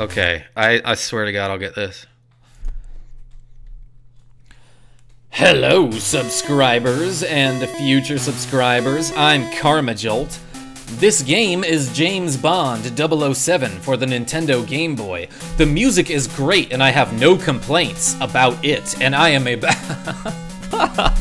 Okay, I, I swear to God, I'll get this. Hello, subscribers and future subscribers. I'm KarmaJolt. This game is James Bond 007 for the Nintendo Game Boy. The music is great and I have no complaints about it, and I am a.